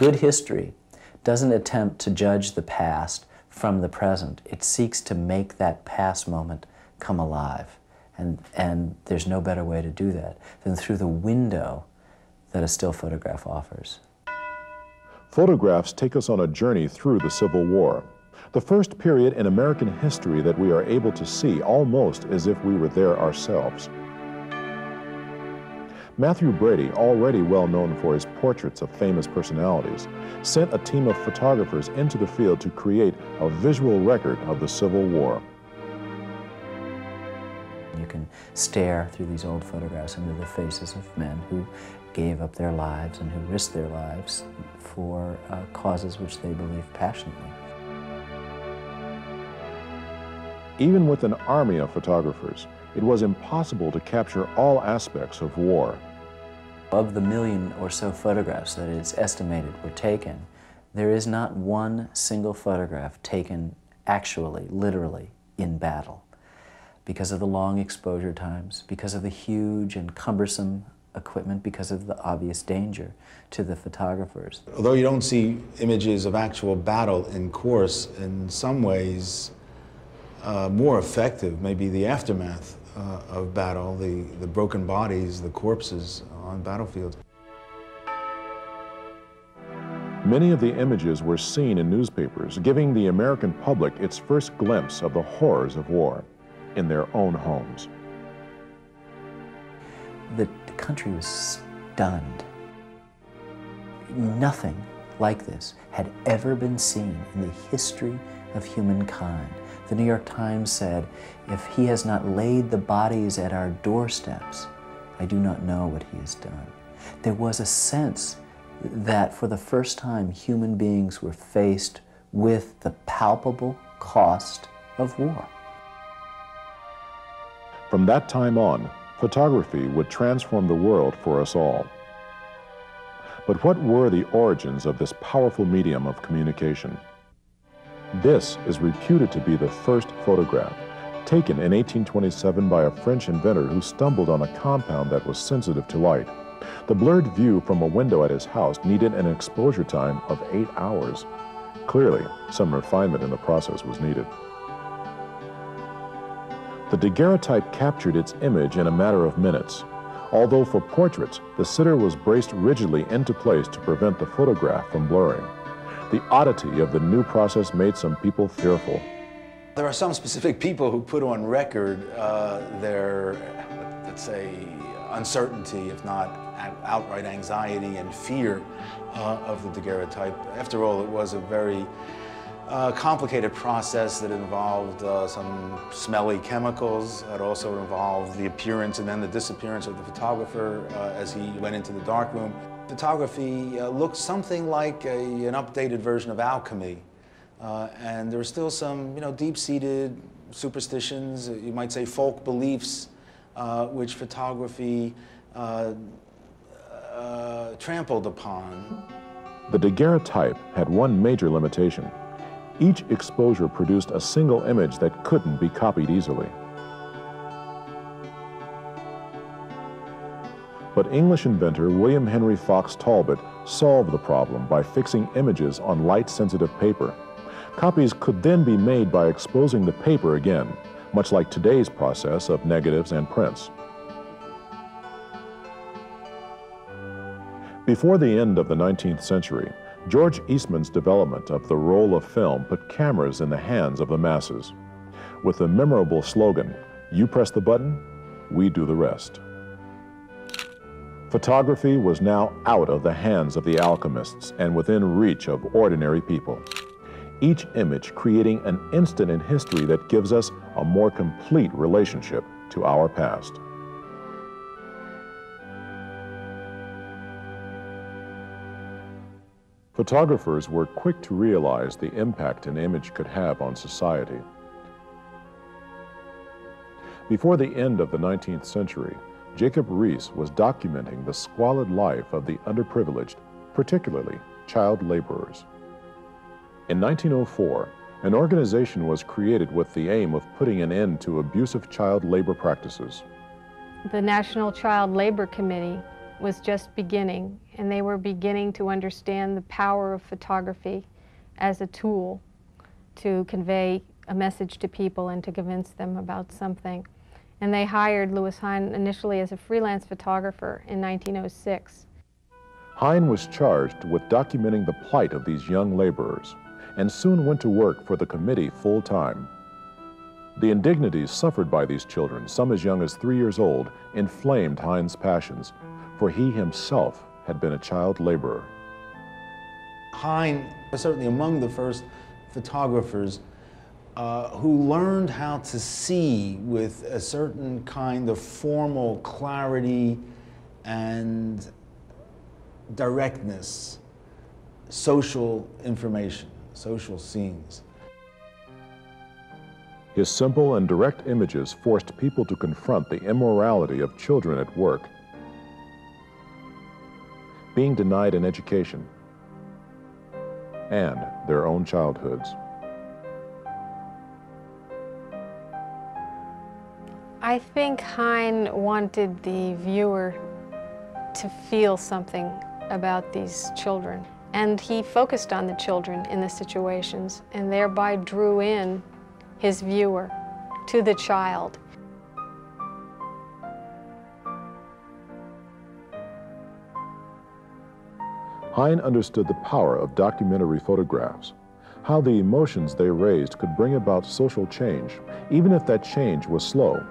Good history doesn't attempt to judge the past from the present. It seeks to make that past moment come alive. And, and there's no better way to do that than through the window that a still photograph offers. Photographs take us on a journey through the Civil War, the first period in American history that we are able to see almost as if we were there ourselves. Mathew Brady, already well known for his portraits of famous personalities, sent a team of photographers into the field to create a visual record of the Civil War. You can stare through these old photographs into the faces of men who gave up their lives and who risked their lives for uh, causes which they believed passionately. Even with an army of photographers, it was impossible to capture all aspects of war. Of the million or so photographs that it's estimated were taken, there is not one single photograph taken actually, literally, in battle. Because of the long exposure times, because of the huge and cumbersome equipment, because of the obvious danger to the photographers. Although you don't see images of actual battle in course, in some ways, uh, more effective may be the aftermath uh, of battle, the, the broken bodies, the corpses on battlefields. Many of the images were seen in newspapers, giving the American public its first glimpse of the horrors of war in their own homes. The, the country was stunned. Nothing like this had ever been seen in the history of humankind. The New York Times said, if he has not laid the bodies at our doorsteps, I do not know what he has done. There was a sense that for the first time human beings were faced with the palpable cost of war. From that time on, photography would transform the world for us all. But what were the origins of this powerful medium of communication? This is reputed to be the first photograph, taken in 1827 by a French inventor who stumbled on a compound that was sensitive to light. The blurred view from a window at his house needed an exposure time of eight hours. Clearly, some refinement in the process was needed. The daguerreotype captured its image in a matter of minutes. Although for portraits, the sitter was braced rigidly into place to prevent the photograph from blurring. The oddity of the new process made some people fearful. There are some specific people who put on record uh, their, let's say, uncertainty, if not outright anxiety and fear uh, of the daguerreotype. After all, it was a very uh, complicated process that involved uh, some smelly chemicals. It also involved the appearance and then the disappearance of the photographer uh, as he went into the darkroom photography uh, looks something like a, an updated version of alchemy. Uh, and there are still some, you know, deep-seated superstitions, uh, you might say folk beliefs, uh, which photography uh, uh, trampled upon. The daguerreotype had one major limitation. Each exposure produced a single image that couldn't be copied easily. English inventor William Henry Fox Talbot solved the problem by fixing images on light-sensitive paper. Copies could then be made by exposing the paper again, much like today's process of negatives and prints. Before the end of the 19th century, George Eastman's development of the roll of film put cameras in the hands of the masses. With the memorable slogan, you press the button, we do the rest. Photography was now out of the hands of the alchemists and within reach of ordinary people. Each image creating an instant in history that gives us a more complete relationship to our past. Photographers were quick to realize the impact an image could have on society. Before the end of the 19th century, Jacob Riis was documenting the squalid life of the underprivileged, particularly child laborers. In 1904, an organization was created with the aim of putting an end to abusive child labor practices. The National Child Labor Committee was just beginning, and they were beginning to understand the power of photography as a tool to convey a message to people and to convince them about something. And they hired Lewis Hine initially as a freelance photographer in 1906. Hine was charged with documenting the plight of these young laborers and soon went to work for the committee full time. The indignities suffered by these children, some as young as three years old, inflamed Hine's passions, for he himself had been a child laborer. Hine was certainly among the first photographers uh, who learned how to see with a certain kind of formal clarity and directness social information, social scenes. His simple and direct images forced people to confront the immorality of children at work, being denied an education, and their own childhoods. I think Hine wanted the viewer to feel something about these children. And he focused on the children in the situations and thereby drew in his viewer to the child. Hine understood the power of documentary photographs, how the emotions they raised could bring about social change, even if that change was slow.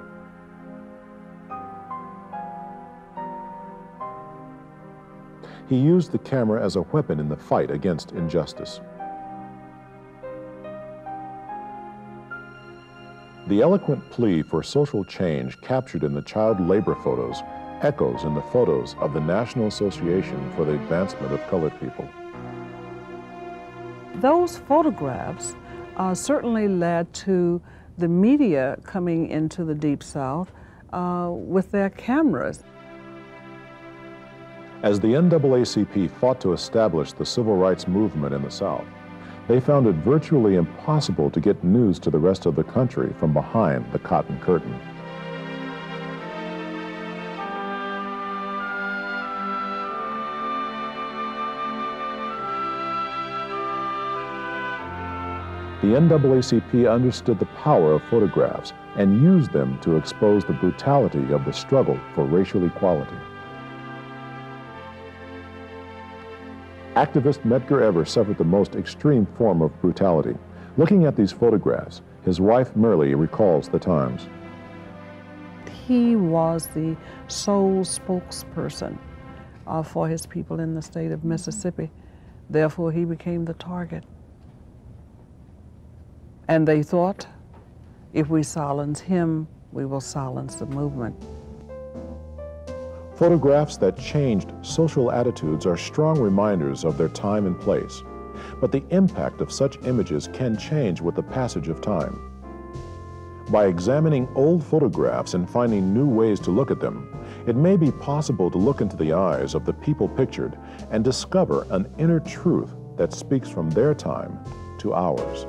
He used the camera as a weapon in the fight against injustice. The eloquent plea for social change captured in the child labor photos echoes in the photos of the National Association for the Advancement of Colored People. Those photographs uh, certainly led to the media coming into the Deep South uh, with their cameras. As the NAACP fought to establish the civil rights movement in the South, they found it virtually impossible to get news to the rest of the country from behind the cotton curtain. The NAACP understood the power of photographs and used them to expose the brutality of the struggle for racial equality. Activist Medgar Evers suffered the most extreme form of brutality. Looking at these photographs, his wife Myrlie recalls the times. He was the sole spokesperson uh, for his people in the state of Mississippi. Therefore, he became the target. And they thought, if we silence him, we will silence the movement. Photographs that changed social attitudes are strong reminders of their time and place. But the impact of such images can change with the passage of time. By examining old photographs and finding new ways to look at them, it may be possible to look into the eyes of the people pictured and discover an inner truth that speaks from their time to ours.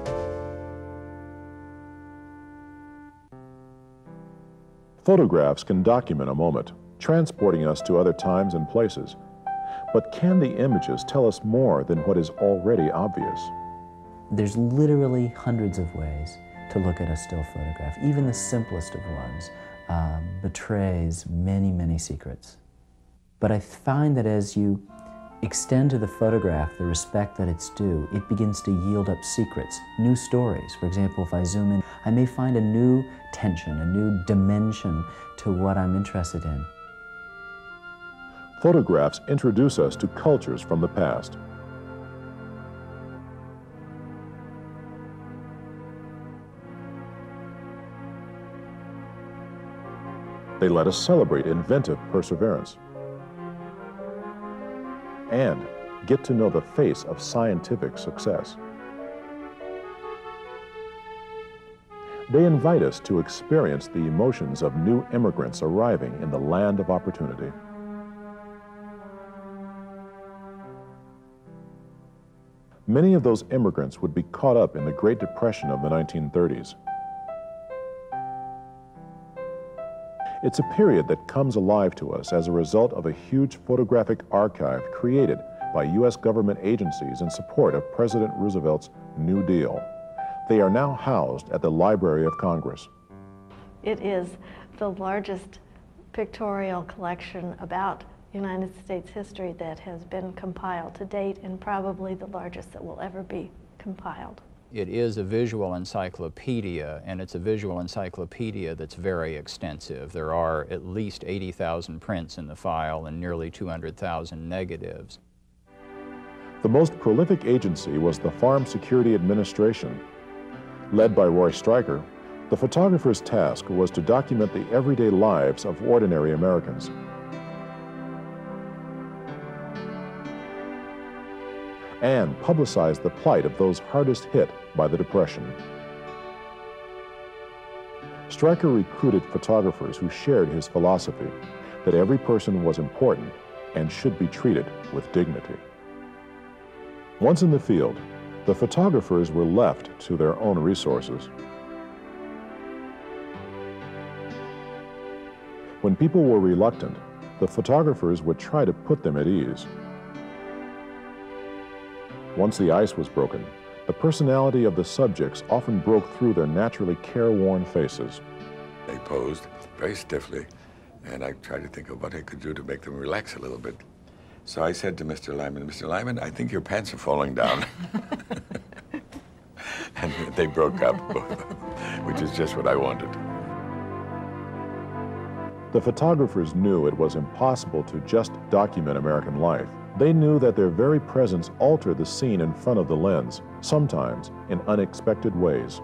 Photographs can document a moment, transporting us to other times and places. But can the images tell us more than what is already obvious? There's literally hundreds of ways to look at a still photograph. Even the simplest of ones um, betrays many, many secrets. But I find that as you extend to the photograph the respect that it's due, it begins to yield up secrets, new stories. For example, if I zoom in, I may find a new tension, a new dimension to what I'm interested in. Photographs introduce us to cultures from the past. They let us celebrate inventive perseverance and get to know the face of scientific success. They invite us to experience the emotions of new immigrants arriving in the land of opportunity. Many of those immigrants would be caught up in the Great Depression of the 1930s. It's a period that comes alive to us as a result of a huge photographic archive created by U.S. government agencies in support of President Roosevelt's New Deal. They are now housed at the Library of Congress. It is the largest pictorial collection about United States history that has been compiled to date and probably the largest that will ever be compiled. It is a visual encyclopedia, and it's a visual encyclopedia that's very extensive. There are at least 80,000 prints in the file and nearly 200,000 negatives. The most prolific agency was the Farm Security Administration. Led by Roy Stryker, the photographer's task was to document the everyday lives of ordinary Americans. And publicize the plight of those hardest hit by the Depression. Stryker recruited photographers who shared his philosophy that every person was important and should be treated with dignity. Once in the field, the photographers were left to their own resources. When people were reluctant, the photographers would try to put them at ease. Once the ice was broken, the personality of the subjects often broke through their naturally careworn faces. They posed very stiffly, and I tried to think of what I could do to make them relax a little bit. So I said to Mr. Lyman, Mr. Lyman, I think your pants are falling down. and they broke up, which is just what I wanted. The photographers knew it was impossible to just document American life. They knew that their very presence altered the scene in front of the lens, sometimes in unexpected ways.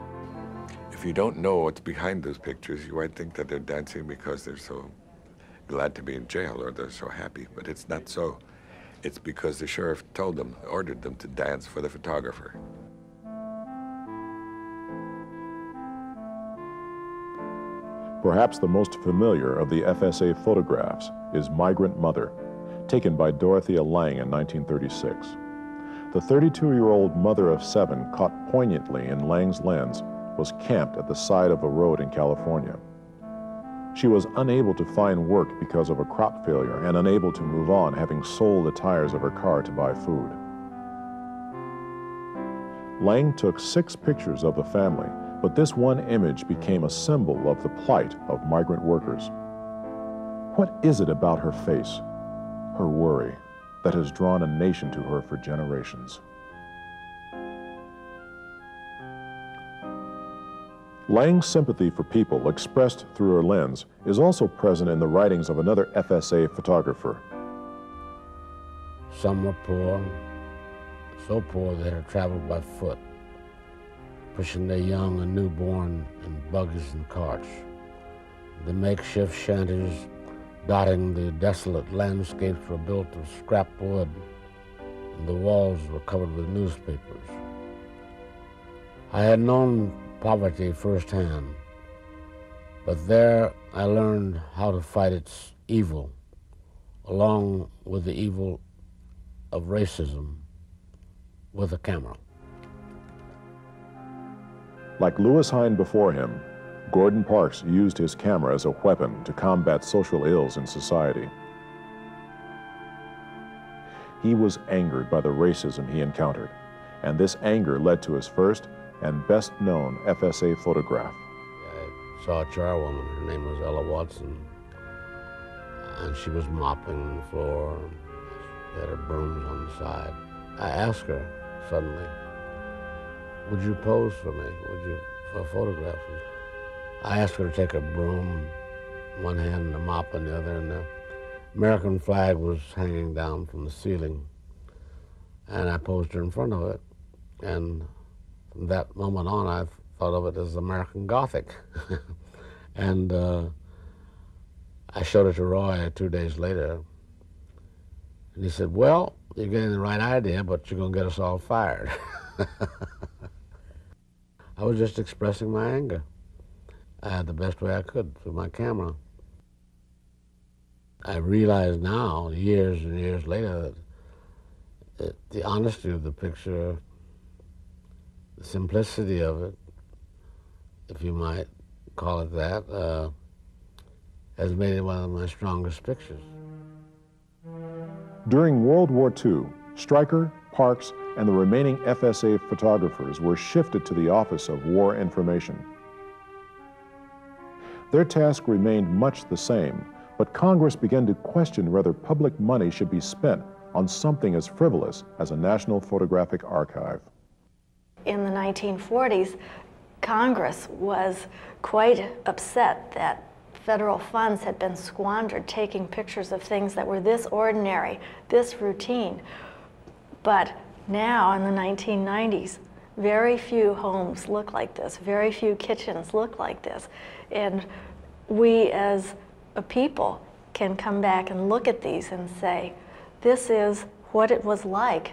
If you don't know what's behind those pictures, you might think that they're dancing because they're so glad to be in jail or they're so happy, but it's not so. It's because the sheriff told them, ordered them to dance for the photographer. Perhaps the most familiar of the FSA photographs is Migrant Mother, taken by Dorothea Lange in 1936. The 32-year-old mother of seven caught poignantly in Lange's lens was camped at the side of a road in California. She was unable to find work because of a crop failure and unable to move on, having sold the tires of her car to buy food. Lange took six pictures of the family but this one image became a symbol of the plight of migrant workers. What is it about her face, her worry, that has drawn a nation to her for generations? Lange's sympathy for people expressed through her lens is also present in the writings of another FSA photographer. Some were poor, so poor they had traveled by foot pushing their young and newborn in buggies and carts. The makeshift shanties dotting the desolate landscapes were built of scrap wood, and the walls were covered with newspapers. I had known poverty firsthand, but there I learned how to fight its evil, along with the evil of racism, with a camera. Like Lewis Hine before him, Gordon Parks used his camera as a weapon to combat social ills in society. He was angered by the racism he encountered, and this anger led to his first and best known FSA photograph. I saw a charwoman, her name was Ella Watson, and she was mopping the floor. She had her brooms on the side. I asked her suddenly, would you pose for me? Would you, for a photograph? I asked her to take a broom, one hand and a mop in the other, and the American flag was hanging down from the ceiling. And I posed her in front of it. And from that moment on, I thought of it as American Gothic. and uh, I showed it to Roy two days later. And he said, well, you're getting the right idea, but you're going to get us all fired. I was just expressing my anger uh, the best way I could through my camera. I realize now, years and years later, that, that the honesty of the picture, the simplicity of it, if you might call it that, uh, has made it one of my strongest pictures. During World War II, Stryker, Parks, and the remaining FSA photographers were shifted to the Office of War Information. Their task remained much the same, but Congress began to question whether public money should be spent on something as frivolous as a National Photographic Archive. In the 1940s, Congress was quite upset that federal funds had been squandered taking pictures of things that were this ordinary, this routine. But now in the 1990s, very few homes look like this, very few kitchens look like this. And we as a people can come back and look at these and say, this is what it was like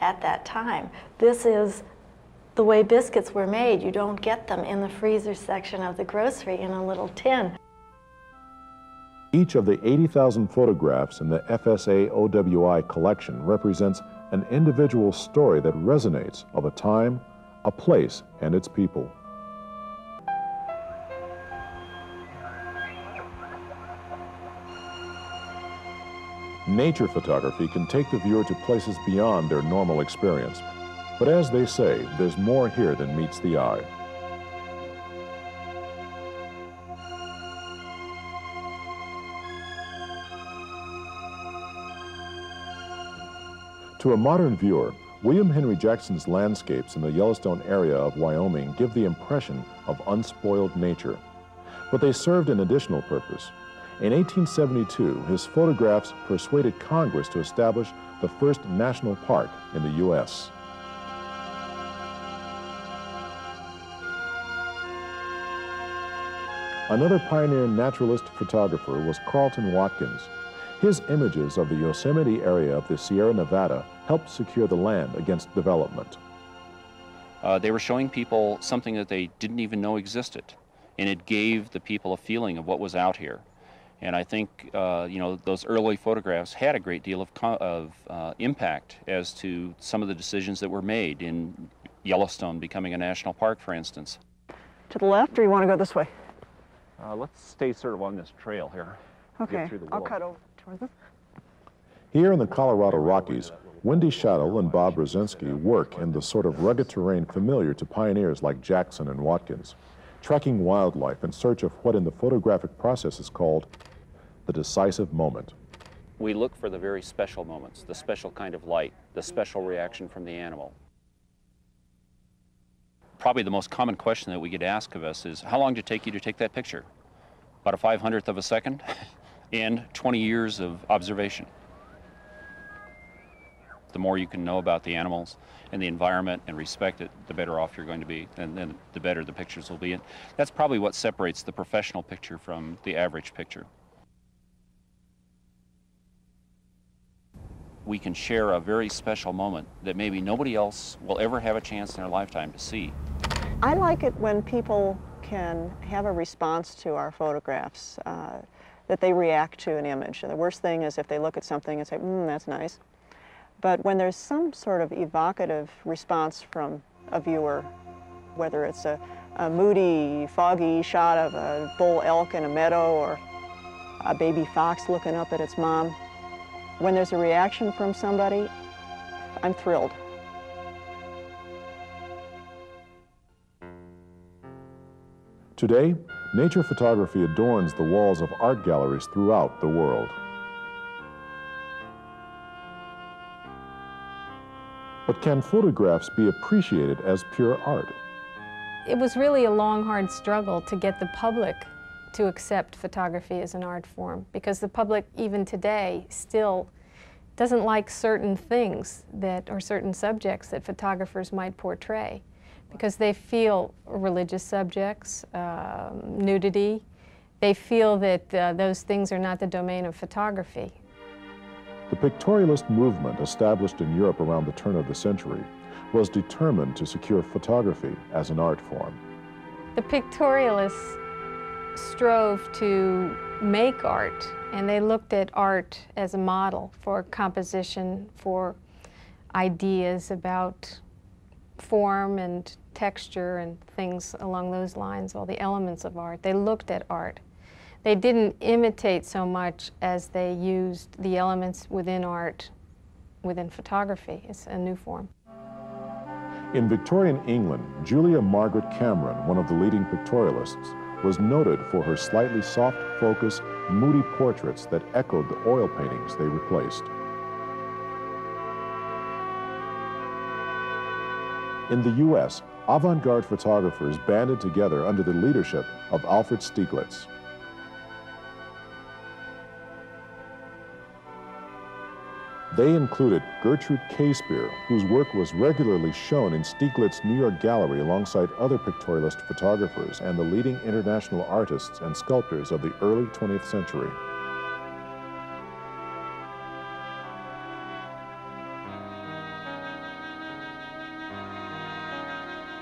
at that time. This is the way biscuits were made. You don't get them in the freezer section of the grocery in a little tin. Each of the 80,000 photographs in the FSA OWI collection represents an individual story that resonates of a time, a place, and its people. Nature photography can take the viewer to places beyond their normal experience. But as they say, there's more here than meets the eye. To a modern viewer, William Henry Jackson's landscapes in the Yellowstone area of Wyoming give the impression of unspoiled nature. But they served an additional purpose. In 1872, his photographs persuaded Congress to establish the first national park in the U.S. Another pioneer naturalist photographer was Carleton Watkins. His images of the Yosemite area of the Sierra Nevada helped secure the land against development. Uh, they were showing people something that they didn't even know existed, and it gave the people a feeling of what was out here. And I think, uh, you know, those early photographs had a great deal of, of uh, impact as to some of the decisions that were made in Yellowstone becoming a national park, for instance. To the left, or you want to go this way? Uh, let's stay sort of on this trail here. Okay, I'll cut over towards them. Here in the Colorado Rockies, Wendy Shattil and Bob Rozinski work in the sort of rugged terrain familiar to pioneers like Jackson and Watkins, tracking wildlife in search of what in the photographic process is called the decisive moment. We look for the very special moments, the special kind of light, the special reaction from the animal. Probably the most common question that we get asked of us is, how long did it take you to take that picture? About a 500th of a second and 20 years of observation. The more you can know about the animals and the environment and respect it, the better off you're going to be, and then the better the pictures will be. And that's probably what separates the professional picture from the average picture. we can share a very special moment that maybe nobody else will ever have a chance in their lifetime to see. I like it when people can have a response to our photographs, uh, that they react to an image. The worst thing is if they look at something and say, hmm, that's nice. But when there's some sort of evocative response from a viewer, whether it's a, a moody, foggy shot of a bull elk in a meadow or a baby fox looking up at its mom, when there's a reaction from somebody, I'm thrilled. Today, nature photography adorns the walls of art galleries throughout the world. But can photographs be appreciated as pure art? It was really a long, hard struggle to get the public to accept photography as an art form because the public even today still doesn't like certain things that or certain subjects that photographers might portray because they feel religious subjects, um, nudity, they feel that uh, those things are not the domain of photography. The pictorialist movement established in Europe around the turn of the century was determined to secure photography as an art form. The pictorialists strove to make art, and they looked at art as a model for composition, for ideas about form and texture and things along those lines, all the elements of art. They looked at art. They didn't imitate so much as they used the elements within art, within photography. It's a new form. In Victorian England, Julia Margaret Cameron, one of the leading pictorialists, was noted for her slightly soft focus, moody portraits that echoed the oil paintings they replaced. In the U.S., avant-garde photographers banded together under the leadership of Alfred Stieglitz. They included Gertrude Kasebier, whose work was regularly shown in Stieglitz's New York Gallery alongside other pictorialist photographers and the leading international artists and sculptors of the early 20th century.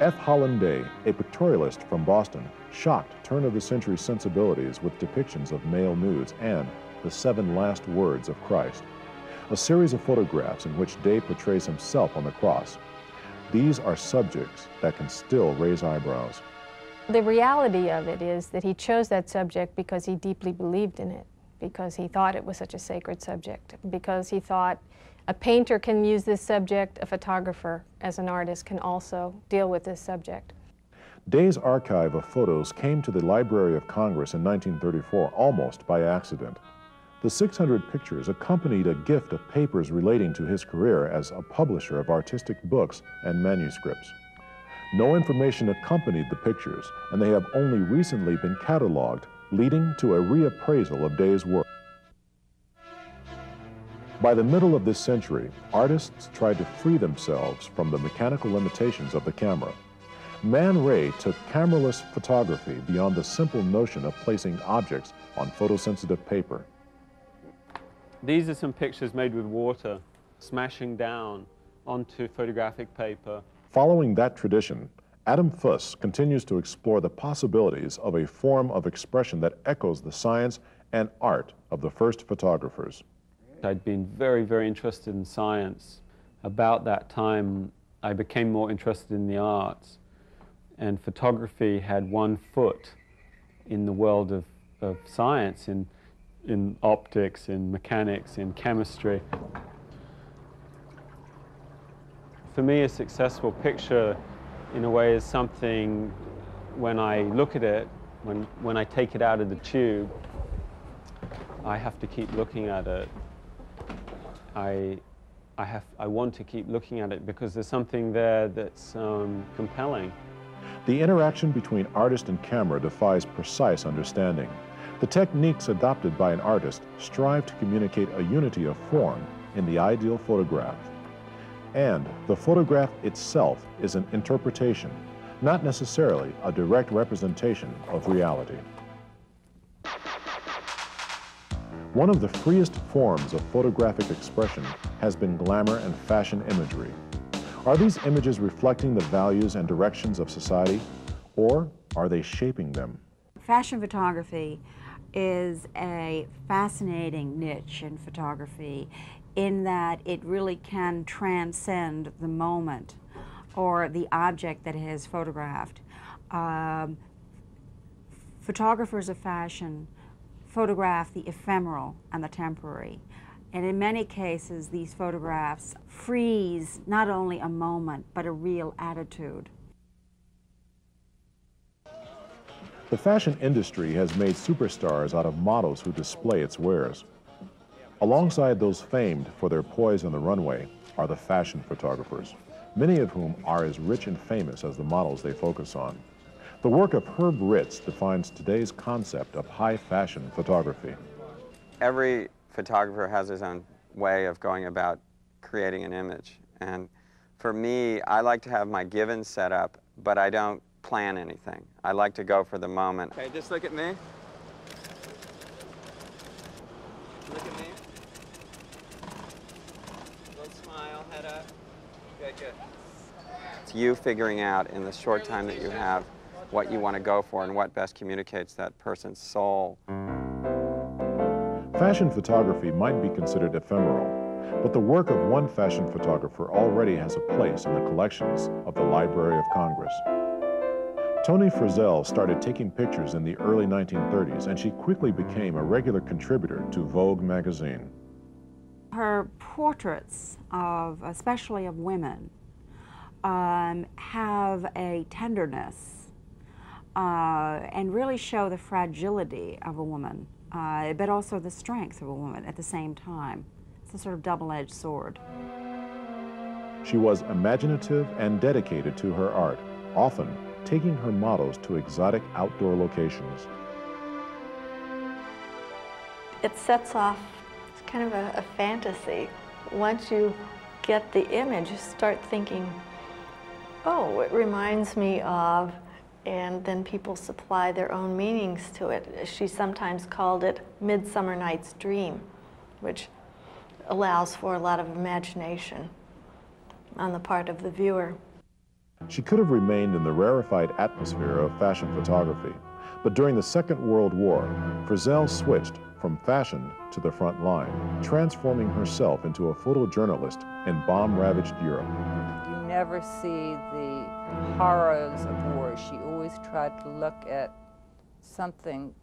F. Holland Day, a pictorialist from Boston, shocked turn-of-the-century sensibilities with depictions of male nudes and the seven last words of Christ a series of photographs in which Day portrays himself on the cross. These are subjects that can still raise eyebrows. The reality of it is that he chose that subject because he deeply believed in it, because he thought it was such a sacred subject, because he thought a painter can use this subject, a photographer as an artist can also deal with this subject. Day's archive of photos came to the Library of Congress in 1934 almost by accident. The 600 pictures accompanied a gift of papers relating to his career as a publisher of artistic books and manuscripts. No information accompanied the pictures, and they have only recently been cataloged, leading to a reappraisal of Day's work. By the middle of this century, artists tried to free themselves from the mechanical limitations of the camera. Man Ray took cameraless photography beyond the simple notion of placing objects on photosensitive paper. These are some pictures made with water, smashing down onto photographic paper. Following that tradition, Adam Fuss continues to explore the possibilities of a form of expression that echoes the science and art of the first photographers. I'd been very, very interested in science. About that time, I became more interested in the arts, and photography had one foot in the world of, of science. In, in optics, in mechanics, in chemistry. For me, a successful picture, in a way, is something when I look at it, when, when I take it out of the tube, I have to keep looking at it. I, I, have, I want to keep looking at it because there's something there that's um, compelling. The interaction between artist and camera defies precise understanding. The techniques adopted by an artist strive to communicate a unity of form in the ideal photograph. And the photograph itself is an interpretation, not necessarily a direct representation of reality. One of the freest forms of photographic expression has been glamour and fashion imagery. Are these images reflecting the values and directions of society, or are they shaping them? Fashion photography is a fascinating niche in photography in that it really can transcend the moment or the object that photographed. Um, photographers of fashion photograph the ephemeral and the temporary. And in many cases, these photographs freeze not only a moment, but a real attitude. The fashion industry has made superstars out of models who display its wares. Alongside those famed for their poise on the runway are the fashion photographers, many of whom are as rich and famous as the models they focus on. The work of Herb Ritts defines today's concept of high fashion photography. Every photographer has his own way of going about creating an image. And for me, I like to have my given set up, but I don't plan anything. I like to go for the moment. Okay, just look at me. Look at me. Little smile, head up. Good, good. It's you figuring out in the short time that you have what you want to go for and what best communicates that person's soul. Fashion photography might be considered ephemeral, but the work of one fashion photographer already has a place in the collections of the Library of Congress. Toni Frissell started taking pictures in the early 1930s, and she quickly became a regular contributor to Vogue magazine. Her portraits of, especially of women, um, have a tenderness uh, and really show the fragility of a woman, uh, but also the strength of a woman at the same time. It's a sort of double-edged sword. She was imaginative and dedicated to her art, often taking her models to exotic outdoor locations. It sets off it's kind of a, a fantasy. Once you get the image, you start thinking, oh, it reminds me of, and then people supply their own meanings to it. She sometimes called it Midsummer Night's Dream, which allows for a lot of imagination on the part of the viewer. She could have remained in the rarefied atmosphere of fashion photography, but during the Second World War, Frissell switched from fashion to the front line, transforming herself into a photojournalist in bomb-ravaged Europe. You never see the horrors of war. She always tried to look at something,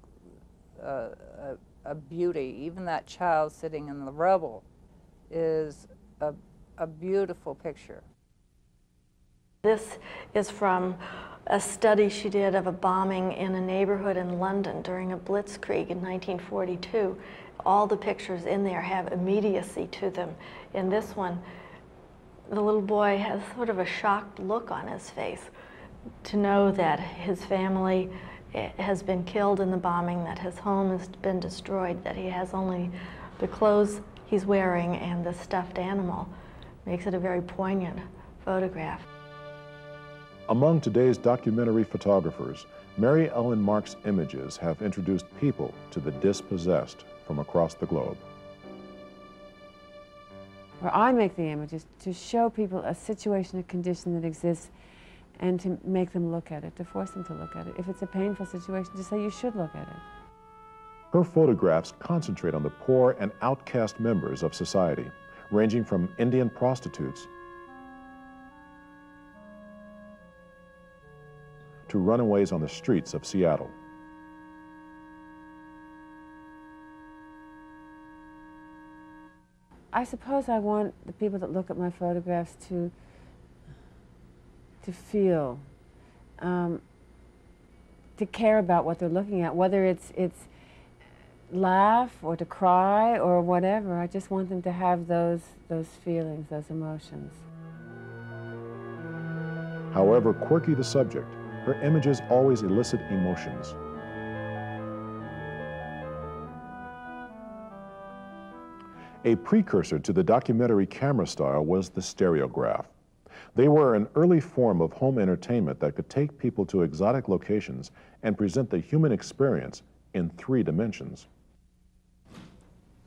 uh, a, a beauty. Even that child sitting in the rubble is a, a beautiful picture. This is from a study she did of a bombing in a neighborhood in London during a blitzkrieg in 1942. All the pictures in there have immediacy to them. In this one, the little boy has sort of a shocked look on his face to know that his family eh, has been killed in the bombing, that his home has been destroyed, that he has only the clothes he's wearing and the stuffed animal. Makes it a very poignant photograph. Among today's documentary photographers, Mary Ellen Mark's images have introduced people to the dispossessed from across the globe. Where I make the images to show people a situation, a condition that exists, and to make them look at it, to force them to look at it. If it's a painful situation, to say you should look at it. Her photographs concentrate on the poor and outcast members of society, ranging from Indian prostitutes to runaways on the streets of Seattle. I suppose I want the people that look at my photographs to to feel, um, to care about what they're looking at, whether it's it's laugh or to cry or whatever. I just want them to have those those feelings, those emotions. However quirky the subject, her images always elicit emotions. A precursor to the documentary camera style was the stereograph. They were an early form of home entertainment that could take people to exotic locations and present the human experience in three dimensions.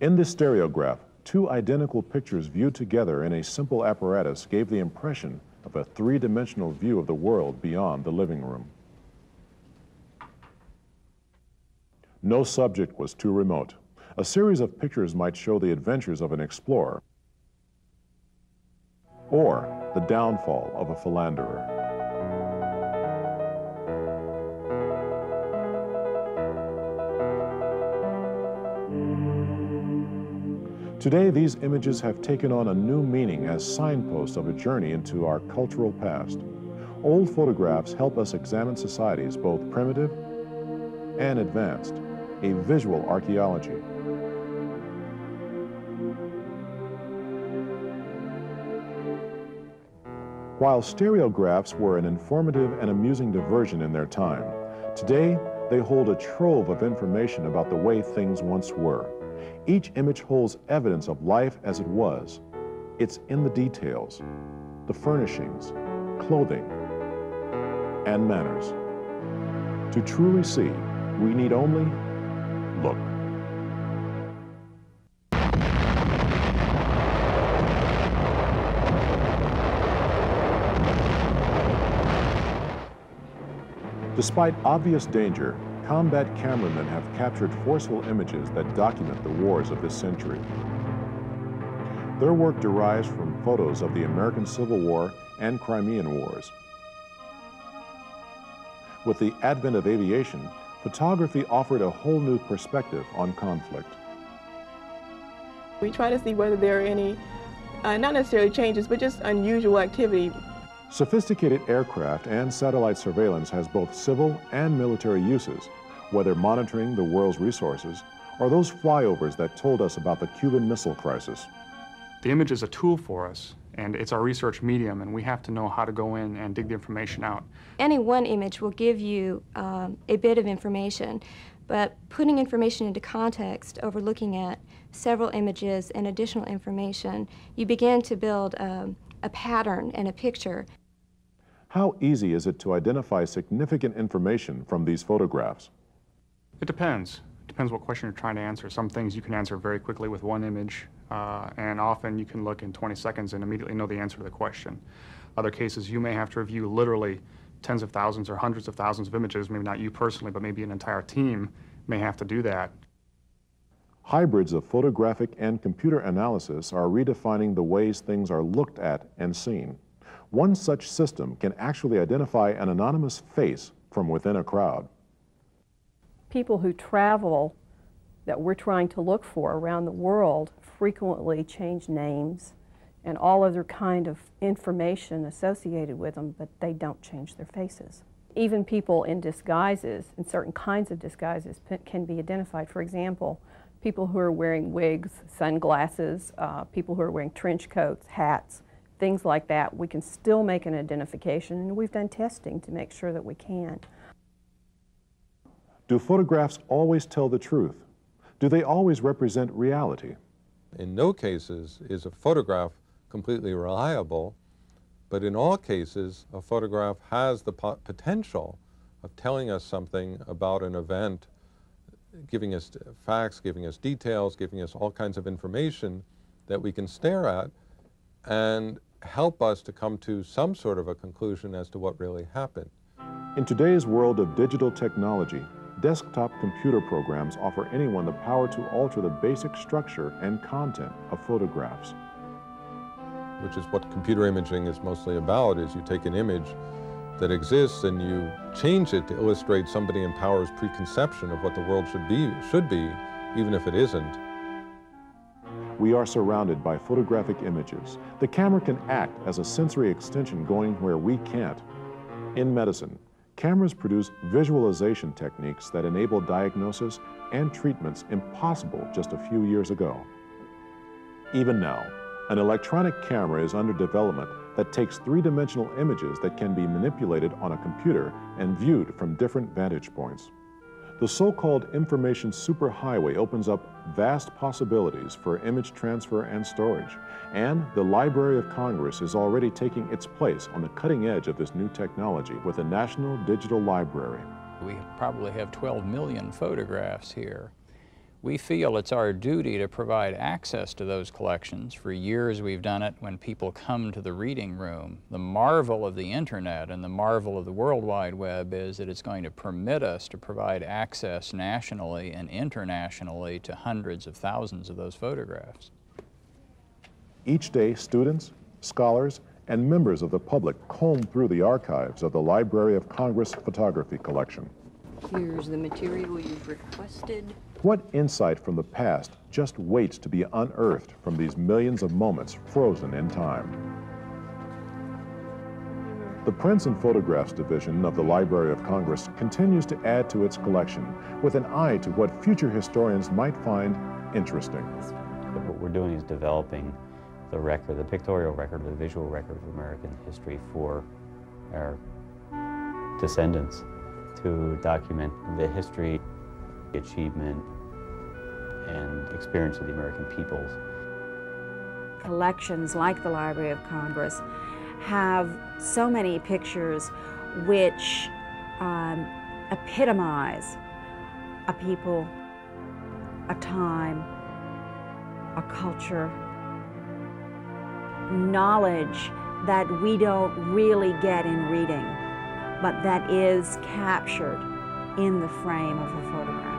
In the stereograph, two identical pictures viewed together in a simple apparatus gave the impression of a three-dimensional view of the world beyond the living room. No subject was too remote. A series of pictures might show the adventures of an explorer or the downfall of a philanderer. Today, these images have taken on a new meaning as signposts of a journey into our cultural past. Old photographs help us examine societies both primitive and advanced, a visual archaeology. While stereographs were an informative and amusing diversion in their time, today they hold a trove of information about the way things once were. Each image holds evidence of life as it was. It's in the details, the furnishings, clothing, and manners. To truly see, we need only look. Despite obvious danger, combat cameramen have captured forceful images that document the wars of this century. Their work derives from photos of the American Civil War and Crimean Wars. With the advent of aviation, photography offered a whole new perspective on conflict. We try to see whether there are any, uh, not necessarily changes, but just unusual activity. Sophisticated aircraft and satellite surveillance has both civil and military uses, whether monitoring the world's resources or those flyovers that told us about the Cuban Missile Crisis. The image is a tool for us, and it's our research medium, and we have to know how to go in and dig the information out. Any one image will give you um, a bit of information, but putting information into context over looking at several images and additional information, you begin to build um, a pattern and a picture. How easy is it to identify significant information from these photographs? It depends. It depends what question you're trying to answer. Some things you can answer very quickly with one image, uh, and often you can look in 20 seconds and immediately know the answer to the question. Other cases, you may have to review literally tens of thousands or hundreds of thousands of images, maybe not you personally, but maybe an entire team may have to do that. Hybrids of photographic and computer analysis are redefining the ways things are looked at and seen. One such system can actually identify an anonymous face from within a crowd. People who travel that we're trying to look for around the world frequently change names and all other kind of information associated with them, but they don't change their faces. Even people in disguises, in certain kinds of disguises, can be identified. For example, people who are wearing wigs, sunglasses, uh, people who are wearing trench coats, hats, things like that, we can still make an identification, and we've done testing to make sure that we can. Do photographs always tell the truth? Do they always represent reality? In no cases is a photograph completely reliable, but in all cases, a photograph has the potential of telling us something about an event giving us facts, giving us details, giving us all kinds of information that we can stare at and help us to come to some sort of a conclusion as to what really happened. In today's world of digital technology, desktop computer programs offer anyone the power to alter the basic structure and content of photographs. Which is what computer imaging is mostly about, is you take an image that exists and you change it to illustrate somebody in power's preconception of what the world should be, should be, even if it isn't. We are surrounded by photographic images. The camera can act as a sensory extension going where we can't. In medicine, cameras produce visualization techniques that enable diagnosis and treatments impossible just a few years ago. Even now, an electronic camera is under development that takes three-dimensional images that can be manipulated on a computer and viewed from different vantage points. The so-called information superhighway opens up vast possibilities for image transfer and storage, and the Library of Congress is already taking its place on the cutting edge of this new technology with the National Digital Library. We probably have 12 million photographs here. We feel it's our duty to provide access to those collections. For years we've done it when people come to the reading room. The marvel of the internet and the marvel of the World Wide Web is that it's going to permit us to provide access nationally and internationally to hundreds of thousands of those photographs. Each day, students, scholars, and members of the public comb through the archives of the Library of Congress photography collection. Here's the material you've requested. What insight from the past just waits to be unearthed from these millions of moments frozen in time? The Prints and Photographs Division of the Library of Congress continues to add to its collection with an eye to what future historians might find interesting. What we're doing is developing the record, the pictorial record, the visual record of American history for our descendants to document the history achievement and experience of the American peoples. Collections like the Library of Congress have so many pictures which um, epitomize a people, a time, a culture, knowledge that we don't really get in reading, but that is captured in the frame of a photograph.